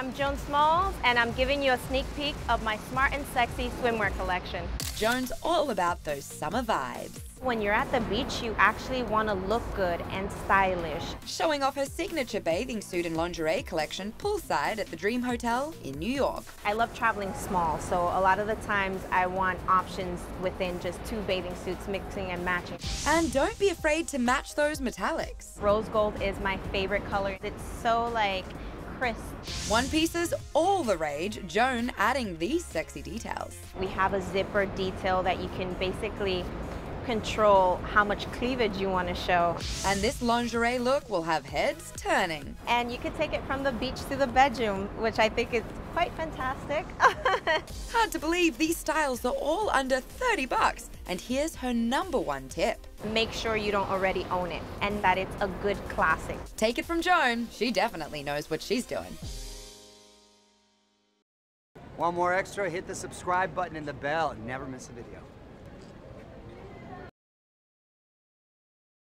I'm Joan Smalls, and I'm giving you a sneak peek of my smart and sexy swimwear collection. Joan's all about those summer vibes. When you're at the beach, you actually want to look good and stylish. Showing off her signature bathing suit and lingerie collection poolside at the Dream Hotel in New York. I love traveling small, so a lot of the times I want options within just two bathing suits mixing and matching. And don't be afraid to match those metallics. Rose gold is my favorite color. It's so like crisp. One pieces all the rage, Joan adding these sexy details. We have a zipper detail that you can basically control how much cleavage you want to show. And this lingerie look will have heads turning. And you could take it from the beach to the bedroom, which I think is quite fantastic. Hard to believe these styles are all under 30 bucks. And here's her number one tip. Make sure you don't already own it and that it's a good classic. Take it from Joan, she definitely knows what she's doing. Want more extra? Hit the subscribe button and the bell and never miss a video.